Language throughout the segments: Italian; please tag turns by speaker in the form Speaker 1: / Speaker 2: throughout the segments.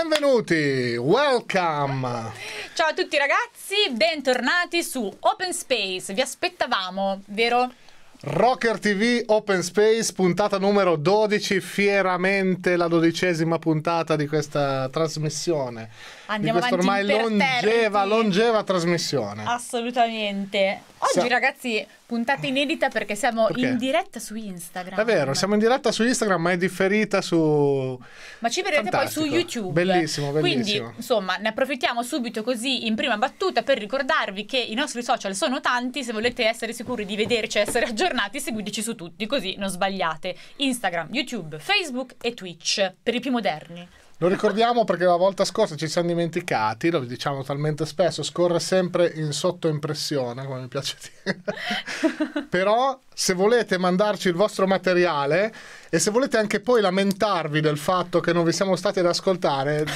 Speaker 1: Benvenuti, welcome.
Speaker 2: Ciao a tutti ragazzi, bentornati su Open Space. Vi aspettavamo, vero?
Speaker 1: Rocker TV Open Space, puntata numero 12, fieramente la dodicesima puntata di questa trasmissione.
Speaker 2: Andiamo
Speaker 1: di questa ormai longeva, longeva trasmissione.
Speaker 2: Assolutamente. Oggi, Sa- ragazzi, puntata inedita perché siamo perché? in diretta su Instagram.
Speaker 1: È vero, siamo in diretta su Instagram, ma è differita su.
Speaker 2: Ma ci vedrete Fantastico. poi su YouTube.
Speaker 1: Bellissimo, bellissimo.
Speaker 2: Quindi, insomma, ne approfittiamo subito così in prima battuta per ricordarvi che i nostri social sono tanti. Se volete essere sicuri di vederci e essere aggiornati, seguiteci su tutti, così non sbagliate. Instagram, YouTube, Facebook e Twitch per i più moderni.
Speaker 1: Lo ricordiamo perché la volta scorsa ci siamo dimenticati, lo diciamo talmente spesso, scorre sempre in sottoimpressione, come mi piace dire. Però se volete mandarci il vostro materiale e se volete anche poi lamentarvi del fatto che non vi siamo stati ad ascoltare,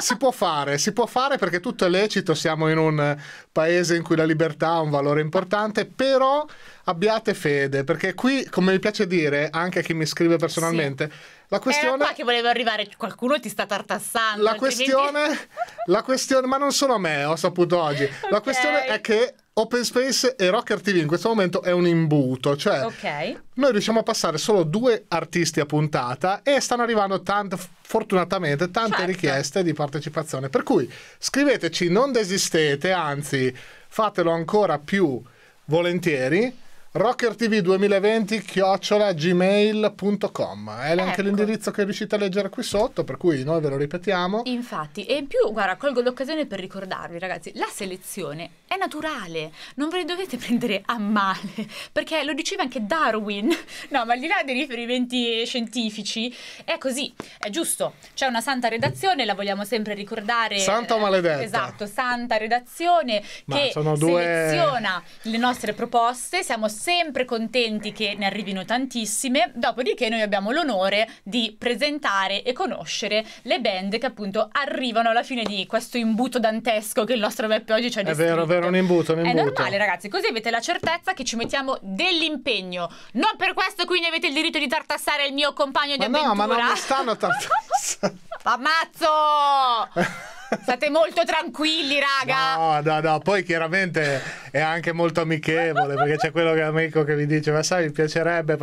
Speaker 1: si può fare, si può fare perché tutto è lecito, siamo in un paese in cui la libertà ha un valore importante, però abbiate fede, perché qui, come mi piace dire, anche a chi mi scrive personalmente, sì la questione... Era
Speaker 2: qua che volevo arrivare, qualcuno ti sta tartassando.
Speaker 1: La questione, la questione, ma non solo a me, ho saputo oggi. Okay. La questione è che Open Space e Rocker TV in questo momento è un imbuto, cioè okay. noi riusciamo a passare solo due artisti a puntata e stanno arrivando tante, fortunatamente, tante certo. richieste di partecipazione. Per cui scriveteci, non desistete, anzi fatelo ancora più volentieri rockertv 2020 chiocciola gmail.com è ecco. anche l'indirizzo che riuscite a leggere qui sotto per cui noi ve lo ripetiamo.
Speaker 2: Infatti e in più guarda colgo l'occasione per ricordarvi ragazzi la selezione è naturale non ve ne dovete prendere a male perché lo diceva anche Darwin. No ma al di là dei riferimenti scientifici è così è giusto. C'è una santa redazione la vogliamo sempre ricordare
Speaker 1: santa o maledetta.
Speaker 2: esatto santa redazione ma che due... seleziona le nostre proposte. Siamo sempre contenti che ne arrivino tantissime, dopodiché noi abbiamo l'onore di presentare e conoscere le band che appunto arrivano alla fine di questo imbuto dantesco che il nostro Beppe oggi ci ha descritto.
Speaker 1: È vero, è vero, un imbuto, un imbuto.
Speaker 2: È normale ragazzi, così avete la certezza che ci mettiamo dell'impegno. Non per questo quindi avete il diritto di tartassare il mio compagno di
Speaker 1: ma
Speaker 2: avventura.
Speaker 1: No, ma non mi stanno tartassando.
Speaker 2: Ammazzo! State molto tranquilli, raga.
Speaker 1: No, no, no. Poi chiaramente è anche molto amichevole perché c'è quello che è amico che mi dice: Ma sai, mi piacerebbe.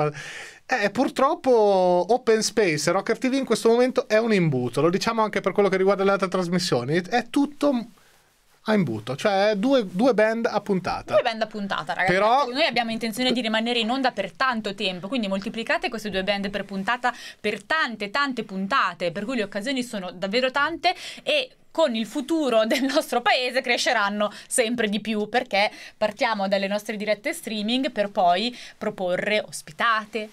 Speaker 1: Eh, purtroppo Open Space Rocker TV in questo momento è un imbuto. Lo diciamo anche per quello che riguarda le altre trasmissioni. È tutto a imbuto, cioè due, due, band a puntata.
Speaker 2: Due band a puntata, ragazzi. Però... Noi abbiamo intenzione di rimanere in onda per tanto tempo, quindi moltiplicate queste due band per puntata per tante, tante puntate, per cui le occasioni sono davvero tante e con il futuro del nostro paese cresceranno sempre di più perché partiamo dalle nostre dirette streaming per poi proporre ospitate,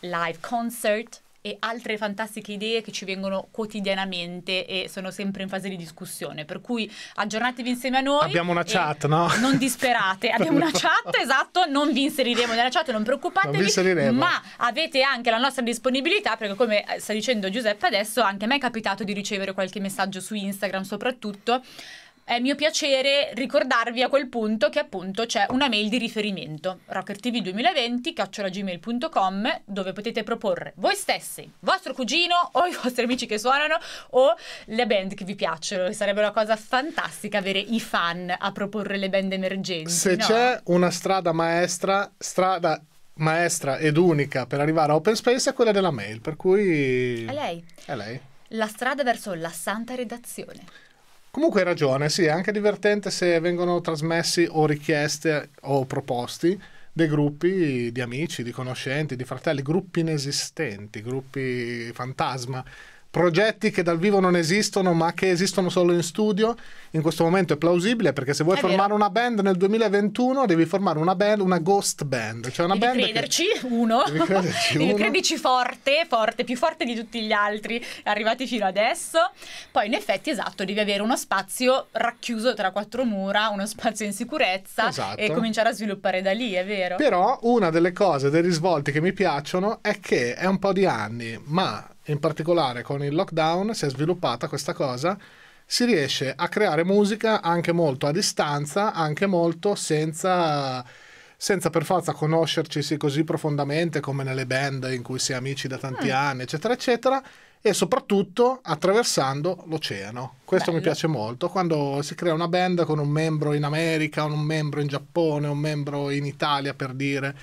Speaker 2: live concert, e altre fantastiche idee che ci vengono quotidianamente e sono sempre in fase di discussione. Per cui aggiornatevi insieme a noi.
Speaker 1: Abbiamo una chat, no?
Speaker 2: Non disperate, abbiamo una chat, esatto, non vi inseriremo nella chat, non preoccupatevi.
Speaker 1: Non
Speaker 2: ma avete anche la nostra disponibilità perché come sta dicendo Giuseppe adesso, anche a me è capitato di ricevere qualche messaggio su Instagram soprattutto è mio piacere ricordarvi a quel punto che appunto c'è una mail di riferimento rockertv2020 gmail.com dove potete proporre voi stessi, vostro cugino o i vostri amici che suonano o le band che vi piacciono. Sarebbe una cosa fantastica avere i fan a proporre le band emergenti.
Speaker 1: Se
Speaker 2: no?
Speaker 1: c'è una strada maestra, strada maestra ed unica per arrivare a Open Space è quella della mail, per cui...
Speaker 2: È lei.
Speaker 1: È lei.
Speaker 2: La strada verso la santa redazione.
Speaker 1: Comunque hai ragione, sì, è anche divertente se vengono trasmessi o richieste o proposti dei gruppi di amici, di conoscenti, di fratelli, gruppi inesistenti, gruppi fantasma progetti che dal vivo non esistono ma che esistono solo in studio in questo momento è plausibile perché se vuoi è formare vero. una band nel 2021 devi formare una band una ghost band cioè una
Speaker 2: devi
Speaker 1: band
Speaker 2: crederci che... uno devi crederci devi uno. crederci forte forte più forte di tutti gli altri arrivati fino adesso poi in effetti esatto devi avere uno spazio racchiuso tra quattro mura uno spazio in sicurezza esatto. e cominciare a sviluppare da lì è vero
Speaker 1: però una delle cose dei risvolti che mi piacciono è che è un po' di anni ma in particolare con il lockdown si è sviluppata questa cosa, si riesce a creare musica anche molto a distanza, anche molto senza senza per forza conoscerci così profondamente come nelle band in cui si è amici da tanti mm. anni, eccetera, eccetera, e soprattutto attraversando l'oceano. Questo Bello. mi piace molto, quando si crea una band con un membro in America, un membro in Giappone, un membro in Italia, per dire.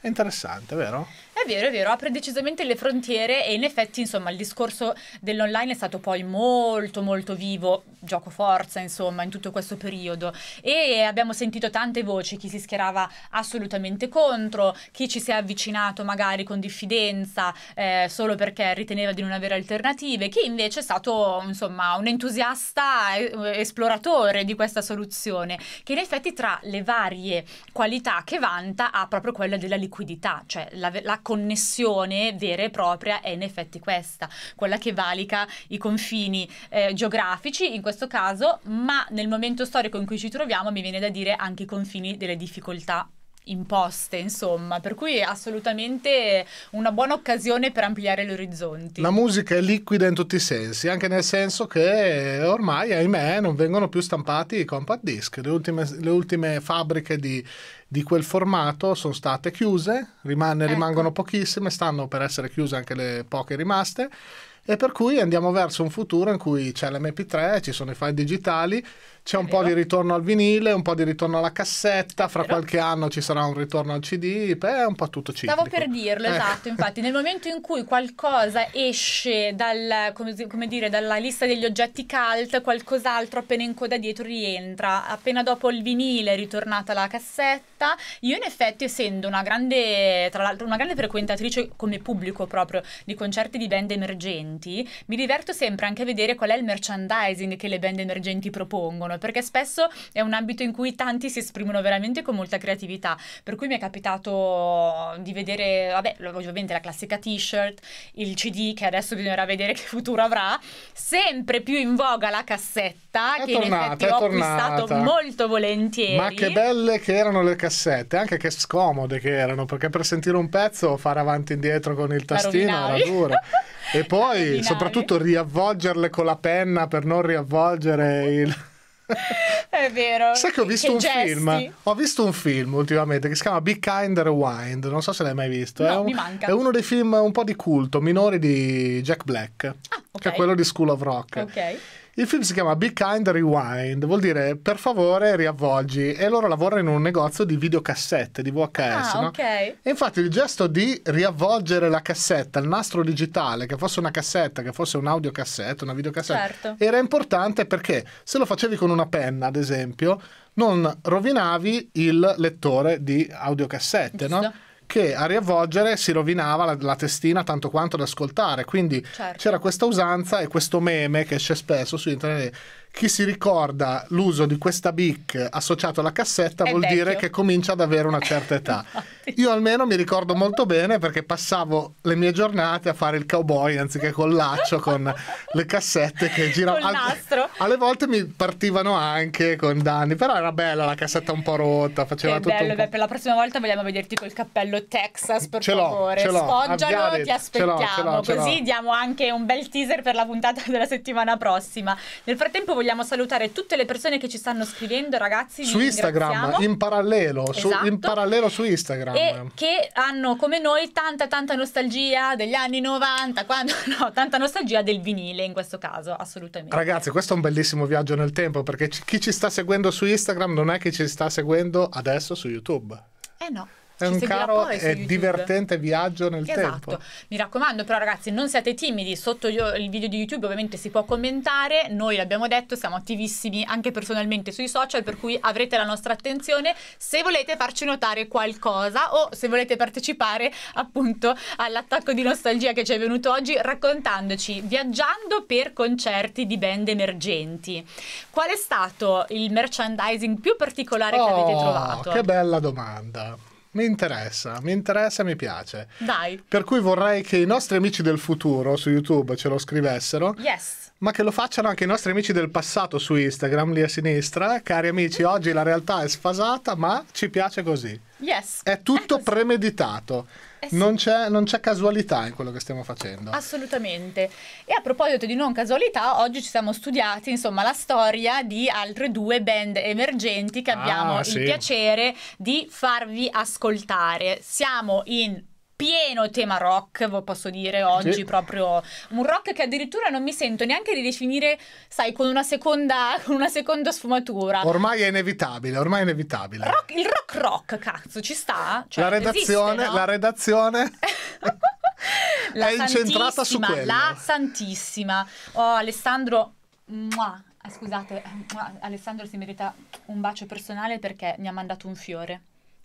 Speaker 1: È interessante, vero?
Speaker 2: È vero, è vero, apre decisamente le frontiere e in effetti, insomma, il discorso dell'online è stato poi molto, molto vivo, gioco forza, insomma, in tutto questo periodo. E abbiamo sentito tante voci, chi si schierava assolutamente contro, chi ci si è avvicinato magari con diffidenza eh, solo perché riteneva di non avere alternative, chi invece è stato, insomma, un entusiasta esploratore di questa soluzione, che in effetti tra le varie qualità che vanta ha proprio quella della liquidità, cioè la, la connessione vera e propria è in effetti questa, quella che valica i confini eh, geografici in questo caso, ma nel momento storico in cui ci troviamo mi viene da dire anche i confini delle difficoltà imposte, insomma, per cui è assolutamente una buona occasione per ampliare gli orizzonti.
Speaker 1: La musica è liquida in tutti i sensi, anche nel senso che ormai, ahimè, non vengono più stampati i compact disc. Le ultime, le ultime fabbriche di, di, quel formato sono state chiuse, rimane, ecco. rimangono pochissime, stanno per essere chiuse anche le poche rimaste e per cui andiamo verso un futuro in cui c'è l'MP3, ci sono i file digitali c'è un po' di ritorno al vinile, un po' di ritorno alla cassetta, fra qualche anno ci sarà un ritorno al CD, beh, è un po' tutto ciclico.
Speaker 2: Stavo per dirlo, eh. esatto, infatti nel momento in cui qualcosa esce dal, come, come dire, dalla lista degli oggetti cult, qualcos'altro appena in coda dietro rientra, appena dopo il vinile è ritornata la cassetta, io in effetti essendo una grande, tra l'altro una grande frequentatrice come pubblico proprio di concerti di band emergenti, mi diverto sempre anche a vedere qual è il merchandising che le band emergenti propongono perché spesso è un ambito in cui tanti si esprimono veramente con molta creatività, per cui mi è capitato di vedere, vabbè, ovviamente la classica t-shirt, il CD che adesso bisognerà vedere che futuro avrà, sempre più in voga la cassetta,
Speaker 1: è
Speaker 2: che
Speaker 1: tornata,
Speaker 2: in effetti ho acquistato molto volentieri.
Speaker 1: Ma che belle che erano le cassette, anche che scomode che erano, perché per sentire un pezzo fare avanti e indietro con il tastino era duro. E poi soprattutto riavvolgerle con la penna per non riavvolgere il...
Speaker 2: È vero.
Speaker 1: Sai che ho visto che un gesti. film? Ho visto un film ultimamente che si chiama Be Kind Rewind. Non so se l'hai mai visto.
Speaker 2: No,
Speaker 1: è, un,
Speaker 2: è,
Speaker 1: uno dei film un po' di culto, minori di Jack Black, ah, okay. che è quello di School of Rock.
Speaker 2: Ok.
Speaker 1: Il film si chiama Be Kind Rewind, vuol dire per favore riavvolgi e loro lavorano in un negozio di videocassette, di VHS.
Speaker 2: Ah,
Speaker 1: no?
Speaker 2: ok.
Speaker 1: E infatti il gesto di riavvolgere la cassetta, il nastro digitale, che fosse una cassetta, che fosse un audiocassetta, una videocassetta,
Speaker 2: certo.
Speaker 1: era importante perché se lo facevi con una penna, ad esempio, non rovinavi il lettore di audiocassette, Giusto. no? Che a riavvolgere si rovinava la, la, testina tanto quanto ad ascoltare. Quindi
Speaker 2: certo.
Speaker 1: c'era questa usanza e questo meme che esce spesso su internet chi si ricorda l'uso di questa BIC associato alla cassetta
Speaker 2: È
Speaker 1: vuol
Speaker 2: vecchio.
Speaker 1: dire che comincia ad avere una certa età. Io almeno mi ricordo molto bene perché passavo le mie giornate a fare il cowboy anziché col laccio con le cassette che giravano.
Speaker 2: Al-
Speaker 1: alle volte mi partivano anche con danni, però era bella la cassetta un po' rotta, faceva
Speaker 2: che
Speaker 1: tutto
Speaker 2: bello,
Speaker 1: po'...
Speaker 2: per la prossima volta vogliamo vederti col cappello Texas, per
Speaker 1: ce l'ho,
Speaker 2: favore.
Speaker 1: Ce l'ho,
Speaker 2: Sfoggialo,
Speaker 1: Avviare,
Speaker 2: ti aspettiamo.
Speaker 1: Ce l'ho, ce l'ho,
Speaker 2: Così diamo anche un bel teaser per la puntata della settimana prossima. Nel frattempo vogliamo salutare tutte le persone che ci stanno scrivendo, ragazzi.
Speaker 1: Su Instagram, in parallelo,
Speaker 2: esatto.
Speaker 1: su, in parallelo su Instagram.
Speaker 2: E che hanno come noi tanta tanta nostalgia degli anni 90, quando, no, tanta nostalgia del vinile in questo caso, assolutamente.
Speaker 1: Ragazzi, questo è un bellissimo viaggio nel tempo perché chi ci sta seguendo su Instagram non è che ci sta seguendo adesso su YouTube.
Speaker 2: Eh no
Speaker 1: è un caro e divertente viaggio nel
Speaker 2: esatto.
Speaker 1: tempo.
Speaker 2: Mi raccomando, però, ragazzi, non siate timidi. Sotto il video di YouTube, ovviamente, si può commentare. Noi l'abbiamo detto, siamo attivissimi anche personalmente sui social, per cui avrete la nostra attenzione se volete farci notare qualcosa o se volete partecipare appunto all'attacco di nostalgia che ci è venuto oggi, raccontandoci viaggiando per concerti di band emergenti. Qual è stato il merchandising più particolare
Speaker 1: oh,
Speaker 2: che avete trovato?
Speaker 1: Che bella domanda. Mi interessa, mi interessa e mi piace.
Speaker 2: Dai.
Speaker 1: Per cui vorrei che i nostri amici del futuro su YouTube ce lo scrivessero.
Speaker 2: Yes.
Speaker 1: Ma che lo facciano anche i nostri amici del passato su Instagram, lì a sinistra. Cari amici, oggi la realtà è sfasata, ma ci piace così.
Speaker 2: Yes.
Speaker 1: È tutto è premeditato. Eh sì. non, c'è, non, c'è, casualità in quello che stiamo facendo.
Speaker 2: Assolutamente. E a proposito di non casualità, oggi ci siamo studiati insomma la storia di altre due band emergenti che abbiamo ah, il piacere di farvi ascoltare. Siamo in pieno tema rock, posso dire oggi, sì. proprio un rock che addirittura non mi sento neanche di definire, sai, con una seconda, con una seconda sfumatura.
Speaker 1: Ormai è inevitabile, ormai è inevitabile.
Speaker 2: Rock, il rock rock, cazzo, ci sta?
Speaker 1: Cioè, la redazione, esiste, no? la redazione...
Speaker 2: la
Speaker 1: è incentrata su quello.
Speaker 2: La santissima. Oh, Alessandro... Mua. Eh, scusate, Alessandro si merita un bacio personale perché mi ha mandato un fiore.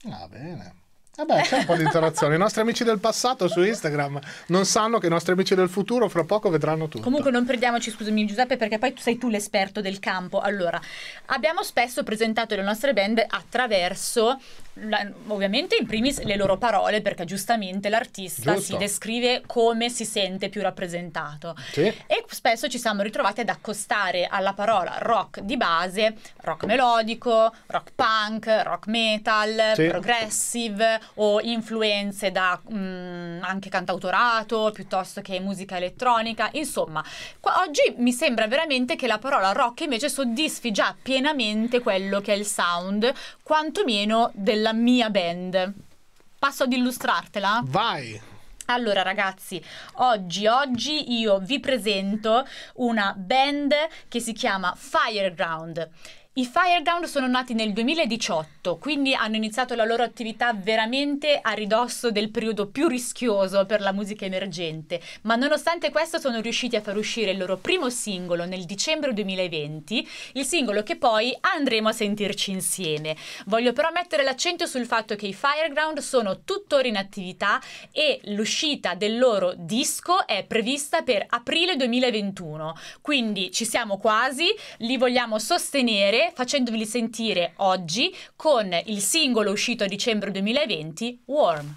Speaker 1: Ah, bene. Vabbè, c'è un po' di interazione. I nostri amici del passato su Instagram non sanno che i nostri amici del futuro fra poco vedranno tutto.
Speaker 2: Comunque non perdiamoci, scusami Giuseppe, perché poi sei tu l'esperto del campo. Allora, abbiamo spesso presentato le nostre band attraverso la, ovviamente in primis le loro parole, perché giustamente l'artista Giusto. si descrive come si sente più rappresentato. Sì. E spesso ci siamo ritrovati ad accostare alla parola rock di base, rock melodico, rock punk, rock metal, sì. progressive o influenze da mh, mm, anche cantautorato piuttosto che musica elettronica. Insomma, qua, oggi mi sembra veramente che la parola rock invece soddisfi già pienamente quello che è il sound, quantomeno della mia band. Passo ad illustrartela?
Speaker 1: Vai!
Speaker 2: Allora ragazzi, oggi, oggi io vi presento una band che si chiama Fireground. I Fireground sono nati nel 2018, quindi hanno iniziato la loro attività veramente a ridosso del periodo più rischioso per la musica emergente, ma nonostante questo sono riusciti a far uscire il loro primo singolo nel dicembre 2020, il singolo che poi andremo a sentirci insieme. Voglio però mettere l'accento sul fatto che i Fireground sono tuttora in attività e l'uscita del loro disco è prevista per aprile 2021, quindi ci siamo quasi, li vogliamo sostenere facendovi sentire oggi con il singolo uscito a dicembre 2020, Warm.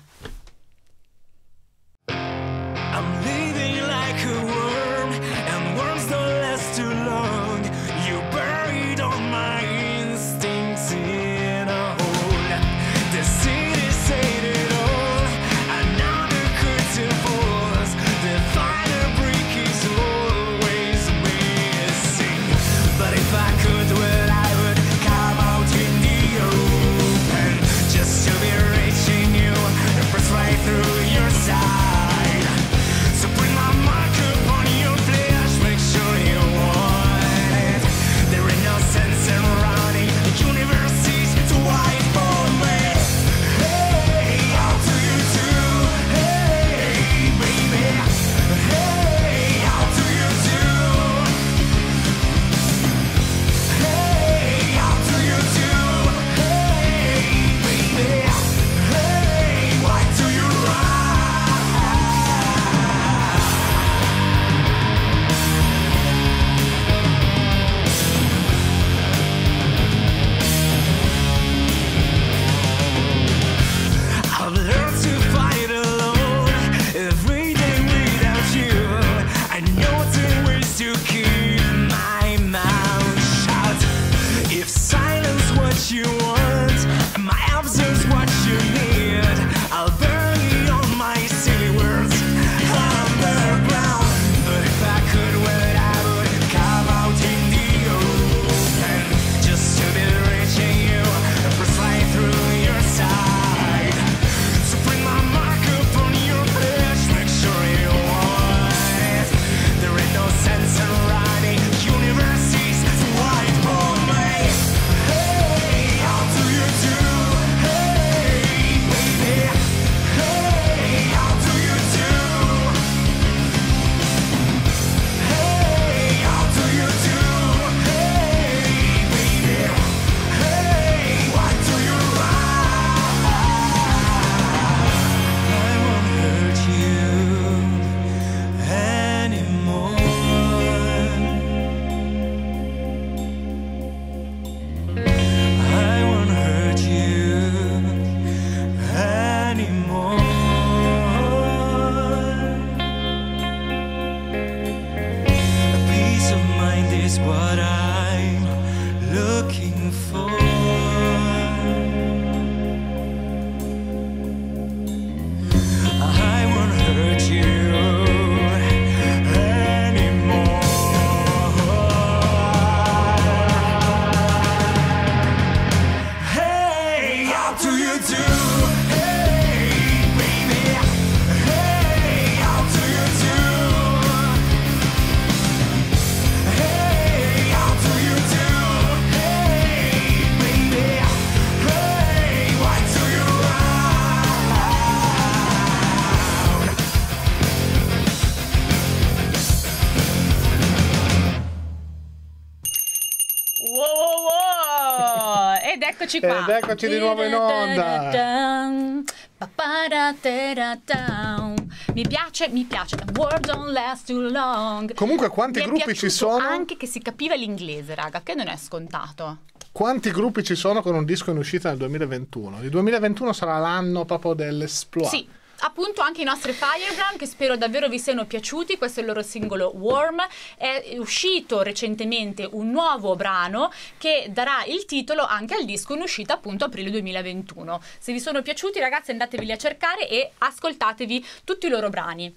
Speaker 2: Eccoci qua.
Speaker 1: Ed eccoci di nuovo in onda.
Speaker 2: Mi piace, mi piace. World don't last too long.
Speaker 1: Comunque, quanti mi gruppi ci sono?
Speaker 2: Anche che si capiva l'inglese, raga, che non è scontato.
Speaker 1: Quanti gruppi ci sono con un disco in uscita nel 2021? Il 2021 sarà l'anno proprio dell'esploit.
Speaker 2: Sì appunto anche i nostri Firebrand che spero davvero vi siano piaciuti, questo è il loro singolo Warm, è uscito recentemente un nuovo brano che darà il titolo anche al disco in uscita appunto aprile 2021. Se vi sono piaciuti ragazzi andateveli a cercare e ascoltatevi tutti i loro brani.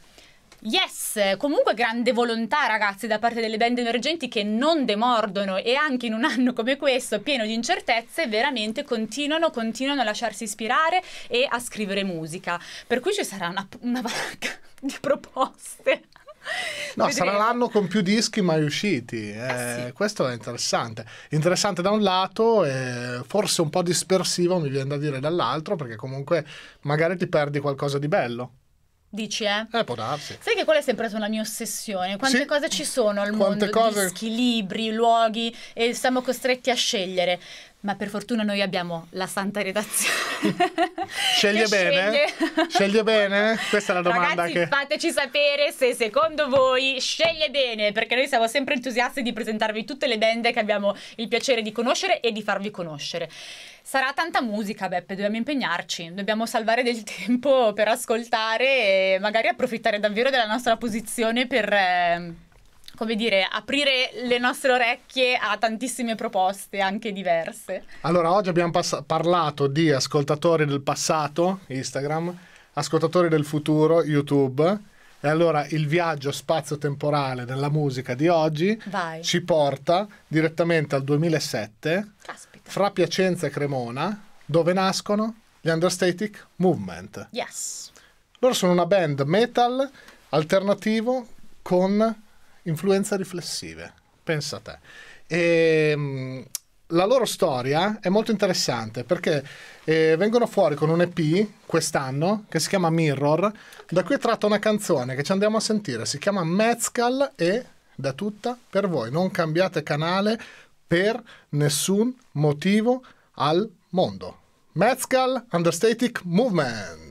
Speaker 2: Yes, comunque grande volontà ragazzi da parte delle band emergenti che non demordono e anche in un anno come questo pieno di incertezze veramente continuano, continuano a lasciarsi ispirare e a scrivere musica. Per cui ci sarà una, una valanga di proposte.
Speaker 1: No, Vedremo. sarà l'anno con più dischi mai usciti. Eh, eh sì. Questo è interessante. Interessante da un lato e forse un po' dispersivo, mi viene da dire dall'altro, perché comunque magari ti perdi qualcosa di bello.
Speaker 2: Dici, eh?
Speaker 1: Eh, può darsi.
Speaker 2: Sai che quella è sempre stata la mia ossessione. Quante sì. cose ci sono al Quante mondo? Cose... Dischi, libri, luoghi e siamo costretti a scegliere. Ma per fortuna noi abbiamo la santa redazione.
Speaker 1: Sceglie bene? Sceglie... sceglie bene? Questa è la domanda
Speaker 2: Ragazzi,
Speaker 1: che...
Speaker 2: fateci sapere se secondo voi sceglie bene, perché noi siamo sempre entusiasti di presentarvi tutte le band che abbiamo il piacere di conoscere e di farvi conoscere. Sarà tanta musica, Beppe, dobbiamo impegnarci, dobbiamo salvare del tempo per ascoltare e magari approfittare davvero della nostra posizione per... Eh, come dire, aprire le nostre orecchie a tantissime proposte, anche diverse.
Speaker 1: Allora, oggi abbiamo pass- parlato di ascoltatori del passato, Instagram, ascoltatori del futuro, YouTube. E allora il viaggio spazio-temporale della musica di oggi
Speaker 2: Vai.
Speaker 1: ci porta direttamente al 2007,
Speaker 2: Caspita.
Speaker 1: fra Piacenza e Cremona, dove nascono gli Understatic Movement.
Speaker 2: Yes.
Speaker 1: Loro sono una band metal alternativo con influenze riflessive. Pensa a te. E, ehm, la loro storia è molto interessante perché eh, vengono fuori con un EP quest'anno che si chiama Mirror, da cui è tratta una canzone che ci andiamo a sentire, si chiama Mezcal e da tutta per voi, non cambiate canale per nessun motivo al mondo. Mezcal Understatic Movement.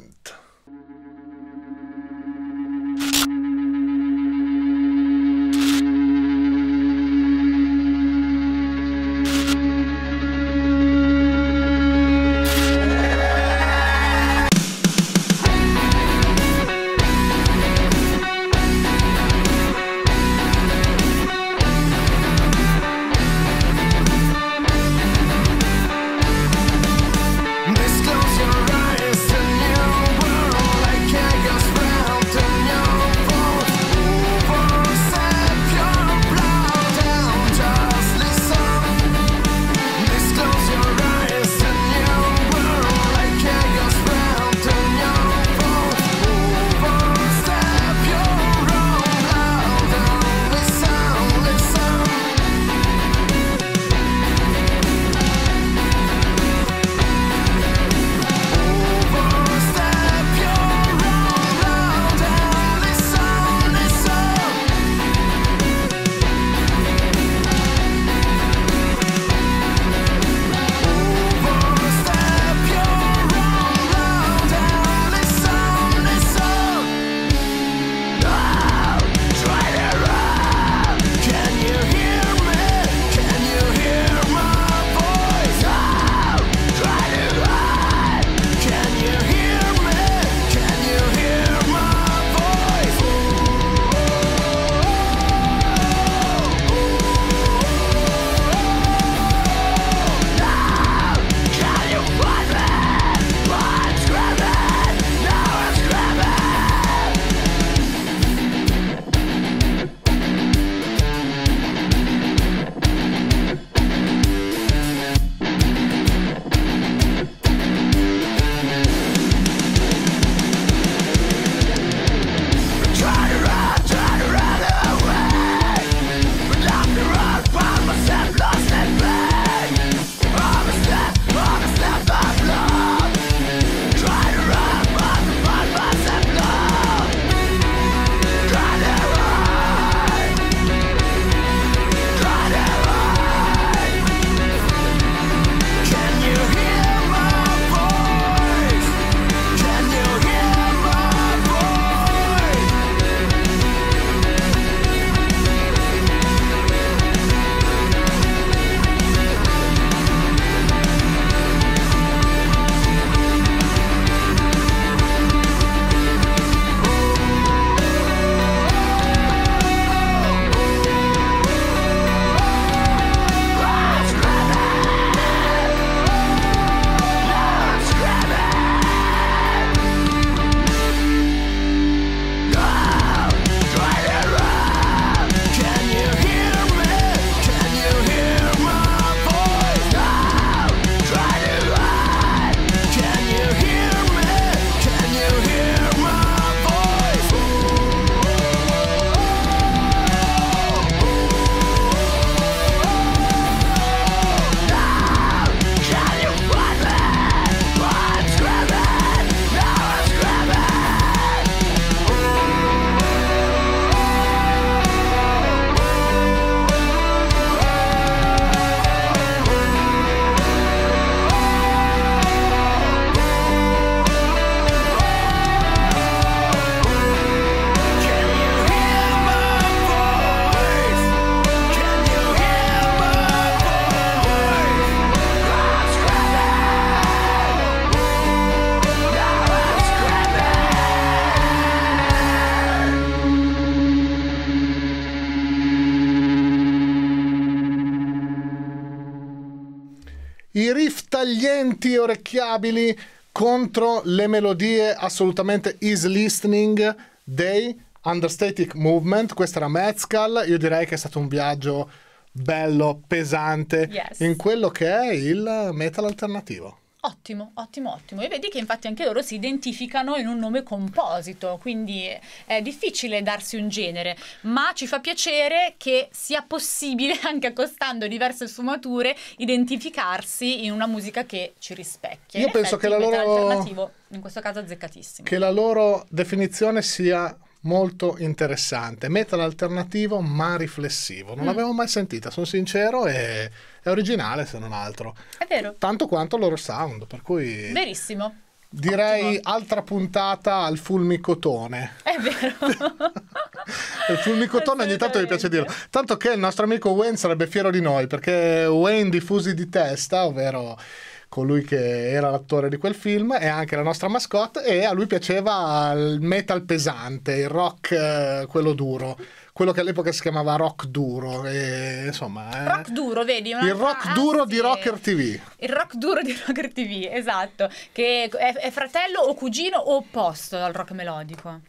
Speaker 1: Taglienti orecchiabili contro le melodie assolutamente easy listening dei Understatic Movement. Questa era Mezcal. Io direi che è stato un viaggio bello, pesante yes. in quello che è il metal alternativo.
Speaker 2: Ottimo, ottimo, ottimo. E vedi che infatti anche loro si identificano in un nome composito, quindi è difficile darsi un genere, ma ci fa piacere che sia possibile, anche accostando diverse sfumature, identificarsi in una musica che ci rispecchia.
Speaker 1: Io in penso che la loro...
Speaker 2: alternativo, in questo caso azzeccatissimo.
Speaker 1: Che la loro definizione sia molto interessante, metal alternativo ma riflessivo. Non mm. l'avevo mai sentita, sono sincero, e è originale se non altro.
Speaker 2: È vero.
Speaker 1: Tanto quanto il loro sound, per cui...
Speaker 2: Verissimo.
Speaker 1: Direi Ottimo. altra puntata al fulmicotone.
Speaker 2: È vero.
Speaker 1: il fulmicotone ogni tanto mi piace dirlo. Tanto che il nostro amico Wayne sarebbe fiero di noi, perché Wayne diffusi di testa, ovvero colui che era l'attore di quel film, è anche la nostra mascotte e a lui piaceva il metal pesante, il rock, eh, quello duro quello che all'epoca si chiamava rock duro. E, insomma,
Speaker 2: eh, rock duro, vedi?
Speaker 1: Il rock duro ah, di Rocker TV.
Speaker 2: Il rock duro di Rocker TV, esatto. Che è, è fratello o cugino o opposto al rock melodico?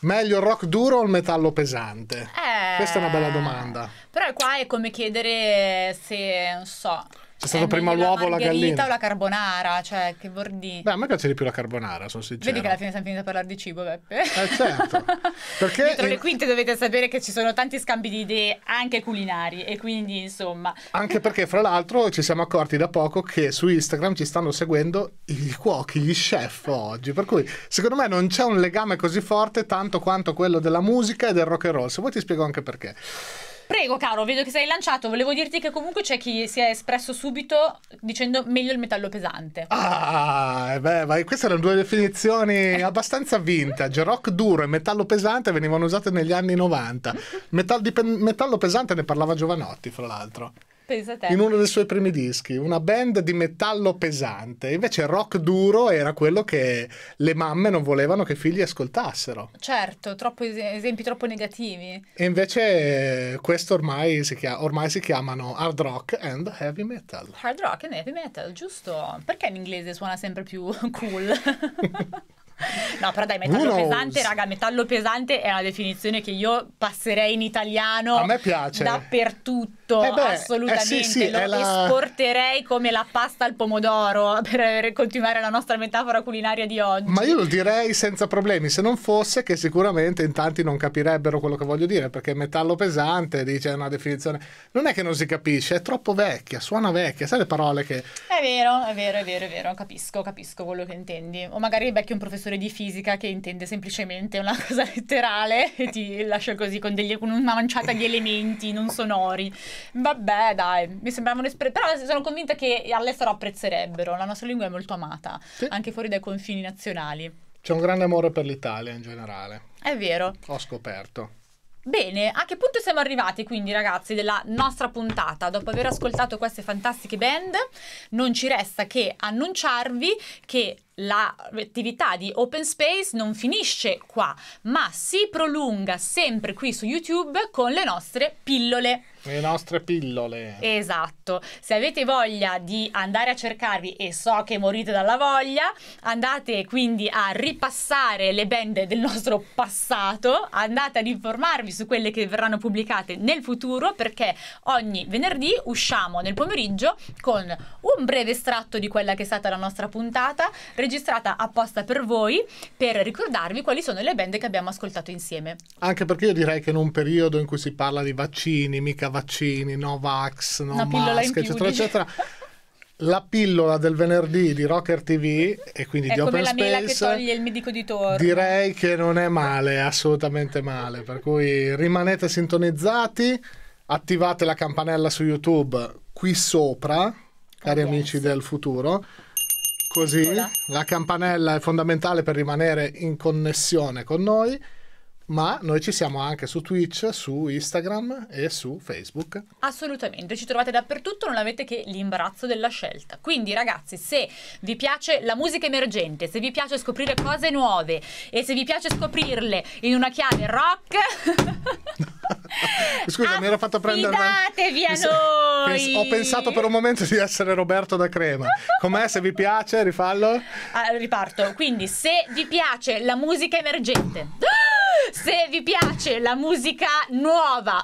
Speaker 1: Meglio il rock duro o il metallo pesante?
Speaker 2: Eh,
Speaker 1: Questa è una bella domanda.
Speaker 2: Però qua è come chiedere se, non so,
Speaker 1: c'è stato prima l'uovo o la gallina?
Speaker 2: o la carbonara, cioè che vuol dire?
Speaker 1: Beh, a me piace di più la carbonara, sono sincero.
Speaker 2: Vedi che alla fine siamo finiti a parlare di cibo, Beppe.
Speaker 1: Eh certo.
Speaker 2: Perché Dietro le quinte dovete sapere che ci sono tanti scambi di idee anche culinari e quindi insomma...
Speaker 1: Anche perché fra l'altro ci siamo accorti da poco che su Instagram ci stanno seguendo i cuochi, gli chef oggi, per cui secondo me non c'è un legame così forte tanto quanto quello della musica e del rock and roll. Se vuoi ti spiego anche perché.
Speaker 2: Prego, caro, vedo che sei lanciato. Volevo dirti che comunque c'è chi si è espresso subito dicendo meglio il metallo pesante.
Speaker 1: Ah, beh, ma queste erano due definizioni abbastanza vintage. Rock duro e metallo pesante venivano usate negli anni 90. Metal pe- metallo pesante ne parlava Giovanotti, fra l'altro. In uno dei suoi primi dischi, una band di metallo pesante. Invece rock duro era quello che le mamme non volevano che i figli ascoltassero.
Speaker 2: Certo, troppo es- esempi troppo negativi.
Speaker 1: E invece questo ormai si, chiama, ormai si chiamano hard rock and heavy metal.
Speaker 2: Hard rock and heavy metal, giusto? Perché in inglese suona sempre più cool? No, però dai, metallo pesante, raga, metallo pesante è una definizione che io passerei in italiano
Speaker 1: A me piace.
Speaker 2: dappertutto, eh beh, assolutamente. Eh sì, sì, Lo la... esporterei come la pasta al pomodoro per continuare la nostra metafora culinaria di oggi.
Speaker 1: Ma io lo direi senza problemi, se non fosse che sicuramente in tanti non capirebbero quello che voglio dire, perché metallo pesante dice una definizione, non è che non si capisce, è troppo vecchia, suona vecchia, sai le parole che...
Speaker 2: È vero, è vero, è vero, è vero, capisco, capisco quello che intendi. O magari becchi un professore professore di fisica che intende semplicemente una cosa letterale e ti lascia così con, degli, con una manciata di elementi non sonori. Vabbè, dai, mi sembravano un'espressione. Però sono convinta che all'estero apprezzerebbero. La nostra lingua è molto amata, sì. anche fuori dai confini nazionali.
Speaker 1: C'è un grande amore per l'Italia in generale.
Speaker 2: È vero.
Speaker 1: Ho scoperto.
Speaker 2: Bene, a che punto siamo arrivati quindi ragazzi della nostra puntata? Dopo aver ascoltato queste fantastiche band, non ci resta che annunciarvi che l'attività di Open Space non finisce qua, ma si prolunga sempre qui su YouTube con le nostre pillole.
Speaker 1: Le nostre pillole.
Speaker 2: Esatto. Se avete voglia di andare a cercarvi, e so che morite dalla voglia, andate quindi a ripassare le band del nostro passato, andate ad informarvi su quelle che verranno pubblicate nel futuro, perché ogni venerdì usciamo nel pomeriggio con un breve estratto di quella che è stata la nostra puntata registrata apposta per voi per ricordarvi quali sono le band che abbiamo ascoltato insieme.
Speaker 1: Anche perché io direi che in un periodo in cui si parla di vaccini, mica vaccini, no vax, no mask, eccetera, eccetera. La pillola del venerdì di Rocker TV e quindi
Speaker 2: è
Speaker 1: di Open
Speaker 2: Space.
Speaker 1: È come
Speaker 2: la mela che toglie il medico di torno.
Speaker 1: Direi che non è male, assolutamente male. Per cui rimanete sintonizzati, attivate la campanella su YouTube qui sopra, cari oh, amici del futuro Così la campanella è fondamentale per rimanere in connessione con noi. Ma noi ci siamo anche su Twitch, su Instagram e su Facebook.
Speaker 2: Assolutamente, ci trovate dappertutto, non avete che l'imbarazzo della scelta. Quindi ragazzi, se vi piace la musica emergente, se vi piace scoprire cose nuove e se vi piace scoprirle in una chiave rock...
Speaker 1: Scusa, mi ero fatto prendere...
Speaker 2: Fidatevi a noi!
Speaker 1: Ho pensato per un momento di essere Roberto da Crema. Com'è se vi piace? Rifallo?
Speaker 2: Ah, riparto. Quindi, se vi piace la musica emergente se vi piace la musica nuova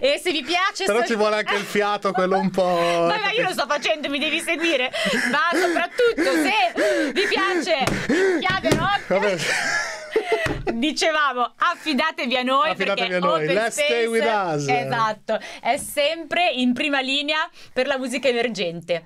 Speaker 2: e se vi piace
Speaker 1: però ci vuole anche il fiato quello un po'
Speaker 2: ma io lo sto facendo mi devi seguire. Ma soprattutto se vi piace chiave rock dicevamo affidatevi a noi
Speaker 1: affidatevi a noi. let's Space, stay with us.
Speaker 2: Esatto è sempre in prima linea per la musica emergente.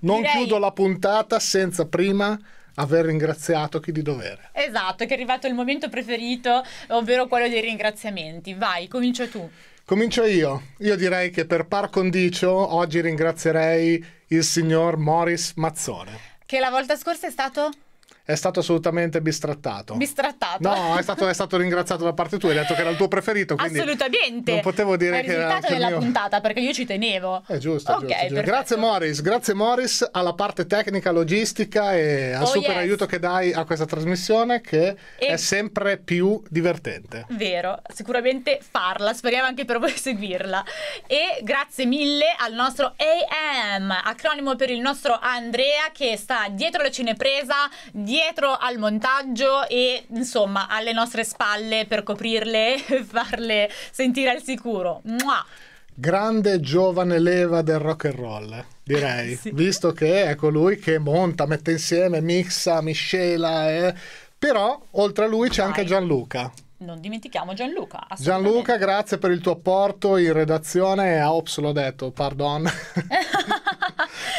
Speaker 1: Non Direi... chiudo la puntata senza prima aver ringraziato chi di dovere.
Speaker 2: Esatto, che è arrivato il momento preferito, ovvero quello dei ringraziamenti. Vai, comincia tu.
Speaker 1: Comincio io. Io direi che per par condicio oggi ringrazierei il signor Morris Mazzone.
Speaker 2: Che la volta scorsa è stato?
Speaker 1: È stato assolutamente bistrattato.
Speaker 2: Bistrattato?
Speaker 1: No, è stato, è stato, ringraziato da parte tua, hai detto che era il tuo preferito.
Speaker 2: Assolutamente.
Speaker 1: Non potevo dire è che era.
Speaker 2: È della mio... puntata perché io ci tenevo.
Speaker 1: È giusto. Okay, giusto, giusto. Grazie Morris, grazie Morris alla parte tecnica, logistica e al oh, super yes. aiuto che dai a questa trasmissione che e... è sempre più divertente.
Speaker 2: Vero, sicuramente farla, speriamo anche per voi seguirla. E grazie mille al nostro AM, acronimo per il nostro Andrea che sta dietro la cinepresa, dietro al montaggio e insomma alle nostre spalle per coprirle e farle sentire al sicuro. Mua!
Speaker 1: Grande giovane leva del rock and roll, direi, sì. visto che è colui che monta, mette insieme, mixa, miscela, eh. però oltre a lui c'è Vai. anche Gianluca
Speaker 2: non dimentichiamo Gianluca.
Speaker 1: Gianluca, grazie per il tuo apporto in redazione. A Ops l'ho detto, pardon.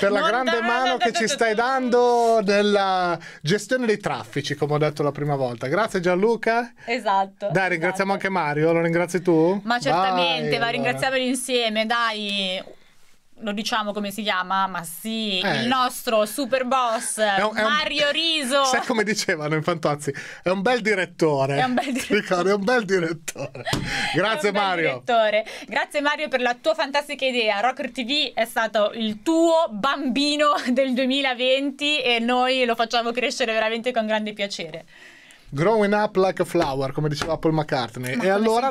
Speaker 1: per la grande mano che ci stai dando nella gestione dei traffici, come ho detto la prima volta. Grazie Gianluca.
Speaker 2: Esatto.
Speaker 1: Dai, ringraziamo
Speaker 2: esatto.
Speaker 1: anche Mario, lo ringrazi tu?
Speaker 2: Ma certamente, Vai, va, allora. ringraziamoli insieme, dai lo diciamo come si chiama, ma sì, eh. il nostro super boss è un, Mario un, Riso.
Speaker 1: Sai come dicevano in Fantozzi? È un bel direttore.
Speaker 2: È un bel direttore.
Speaker 1: È un bel direttore. Grazie Mario.
Speaker 2: Direttore. Grazie Mario per la tua fantastica idea. Rocker TV è stato il tuo bambino del 2020 e noi lo facciamo crescere veramente con grande piacere.
Speaker 1: Growing Up Like a Flower, come diceva Paul McCartney. Ma e allora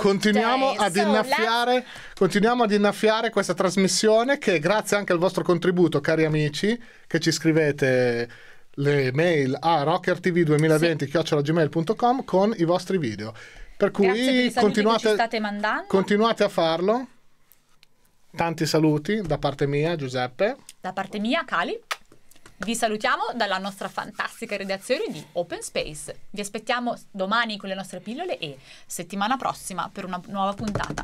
Speaker 1: continuiamo ad, innaffiare, continuiamo ad innaffiare questa trasmissione che grazie anche al vostro contributo, cari amici, che ci scrivete le mail a rockertv2020.gmail.com sì. con i vostri video. Per cui continuate, continuate a farlo. Tanti saluti da parte mia, Giuseppe.
Speaker 2: Da parte mia, Cali. Vi salutiamo dalla nostra fantastica redazione di Open Space. Vi aspettiamo domani con le nostre pillole e settimana prossima per una nuova puntata.